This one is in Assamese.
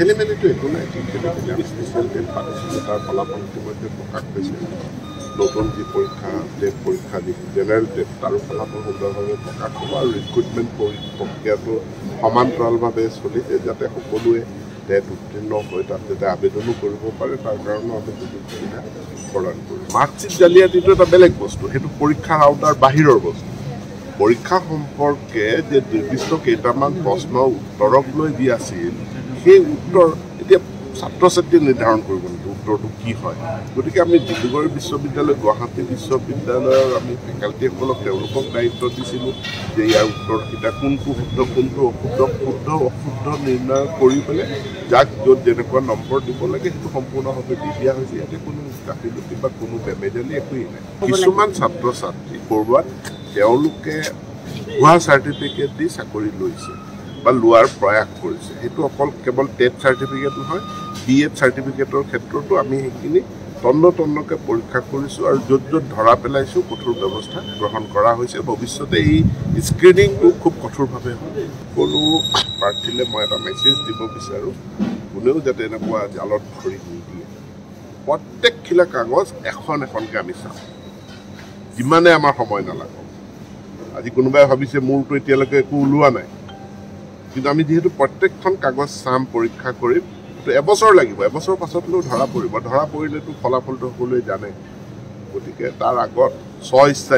খেলি মেলিটো একো নাই খেলি মেলি আমি স্পেচিয়েল টেট পাতিছিলোঁ তাৰ ফলাফল ইতিমধ্যে প্ৰকাশ পাইছে নতুন যি পৰীক্ষা টেট পৰীক্ষা যি জেনেৰেল টেট তাৰো ফলাফল সুন্দৰভাৱে প্ৰকাশ হ'ব আৰু ৰিক্ৰুটমেণ্ট প্ৰক্ৰিয়াটো সমান্তৰালভাৱে চলিছে যাতে সকলোৱে টেট উত্তীৰ্ণ হৈ তাত যাতে আবেদনো কৰিব পাৰে তাৰ কাৰণেও আমি সুযোগ সুবিধা প্ৰদান কৰিম। মাৰ্কশ্বিট জালিয়াতিটো এটা বেলেগ বস্তু। সেইটো পৰীক্ষাৰ আওতাৰ বাহিৰৰ বস্তু। পৰীক্ষা সম্পৰ্কে যে নিৰ্দিষ্ট কেইটামান প্ৰশ্নৰ উত্তৰক লৈ যি আছিল সেই উত্তৰ এতিয়া ছাত্ৰ ছাত্ৰীয়ে নিৰ্ধাৰণ কৰিব নেকি উত্তৰটো কি হয়? গতিকে আমি ডিব্ৰুগড় বিশ্ববিদ্যালয় গুৱাহাটী বিশ্ববিদ্যালয়ৰ আমি ফেকাল্টিসকলক তেওঁলোকক দায়িত্ব দিছিলোঁ যে ইয়াৰ উত্তৰকেইটা কোনটো শুদ্ধ কোনটো অশুদ্ধ শুদ্ধ অশুদ্ধ নিৰ্ণয় কৰি পেলাই যাক য'ত যেনেকুৱা নম্বৰ দিব লাগে সেইটো সম্পূৰ্ণভাৱে দি দিয়া হৈছে। ইয়াতে কোনো গাফিলতি বা কোনো বেমেজালি একোৱেই নাই। কিছুমান ছাত্ৰ ছাত্ৰী ক'ৰবাত তেওঁলোকে ভুৱা চাৰ্টিফিকেট দি চাকৰি লৈছে। বা লোৱাৰ প্ৰয়াস কৰিছে। সেইটো অকল কেৱল টেট চাৰ্টিফিকেট নহয় বি এড চাৰ্টিফিকেটৰ ক্ষেত্ৰতো আমি সেইখিনি তন্ন তন্নকৈ পৰীক্ষা কৰিছোঁ আৰু য'ত য'ত ধৰা পেলাইছোঁ কঠোৰ ব্যৱস্থা গ্ৰহণ কৰা হৈছে। ভৱিষ্যতে এই স্ক্ৰিনিংটো খুব কঠোৰভাৱে হ'ব। সকলো প্ৰাৰ্থীলৈ মই এটা মেছেজ দিব বিচাৰোঁ কোনেও যাতে এনেকুৱা জালত ধৰি নিদিয়ে। প্ৰত্যেকখিলা কাগজ এখন এখনকৈ আমি চাওঁ। যিমানে আমাৰ সময় নালাগক। আজি কোনোবাই ভাবিছে মোৰতো এতিয়ালৈকে একো ওলোৱা নাই। কিন্তু আমি যিহেতু প্ৰত্যেকখন কাগজ চাম পৰীক্ষা কৰিম সেইটো এবছৰ লাগিব। এবছৰ পাছতলৈও ধৰা পৰিব। ধৰা পৰিলেতো ফলাফলটো সকলোৱে জানে। গতিকে তাৰ আগত স্ব ইচ্ছা